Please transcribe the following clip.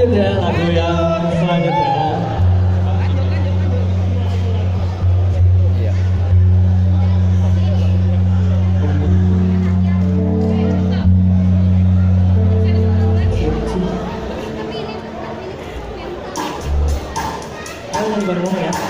Lanjut ya lagu yang selanjutnya. Iya. Kalian baru ya.